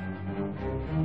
うん。